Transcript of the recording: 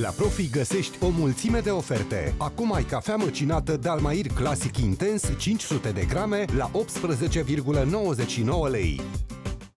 La Profi găsești o mulțime de oferte. Acum ai cafea măcinată Dalmair Classic intens, 500 de grame la 18,99 lei.